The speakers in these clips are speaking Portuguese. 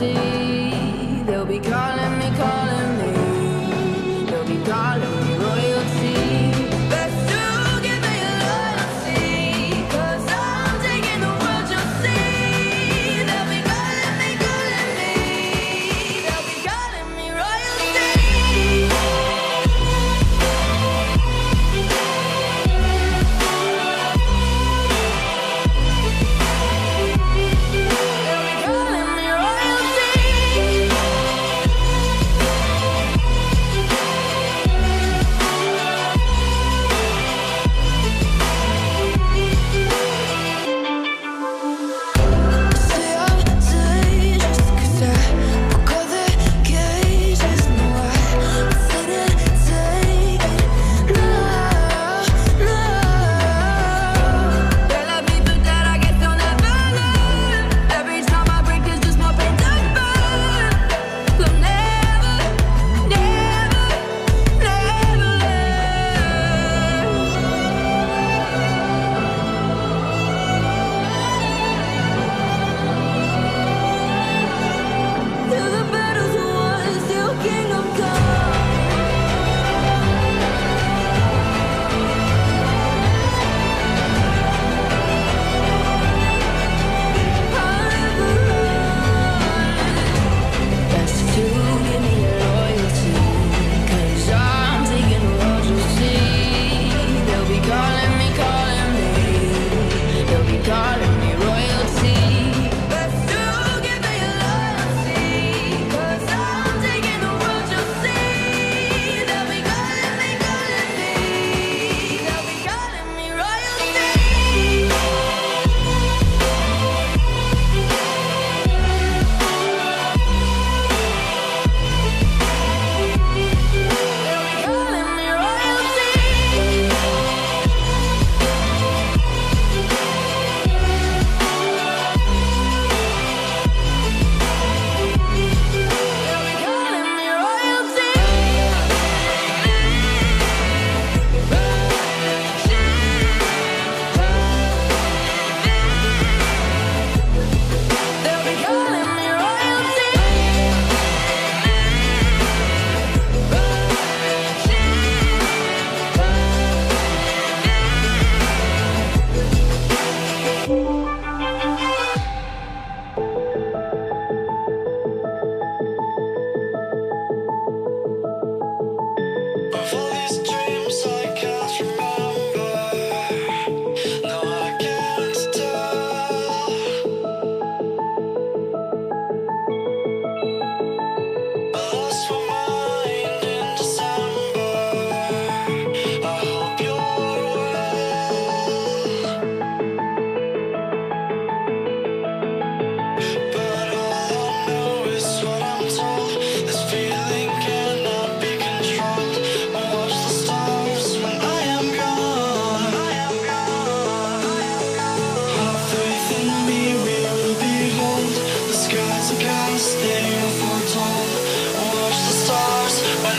see.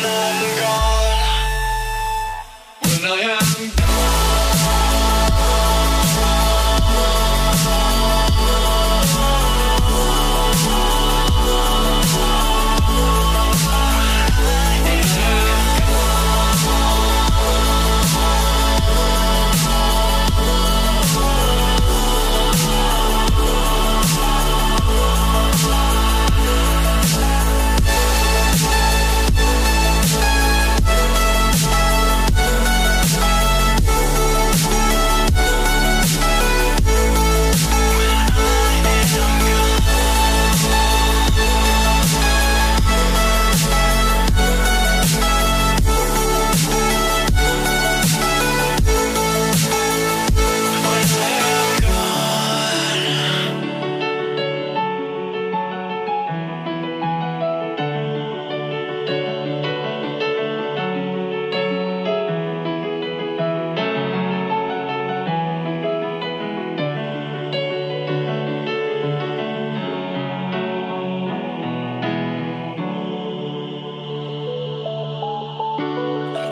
nome.